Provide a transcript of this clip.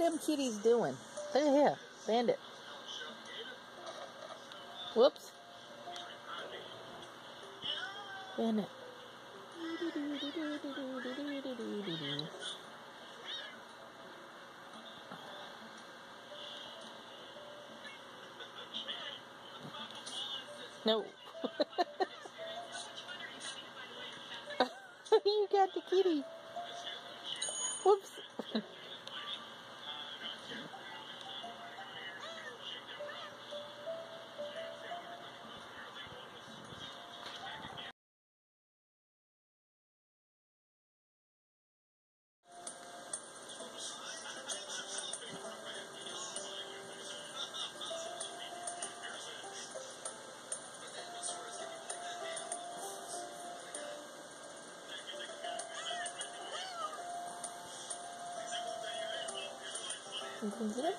are them kitties doing? Look at here, Bandit. Whoops. Bandit. No. you got the kitty. Whoops. 그럼 군?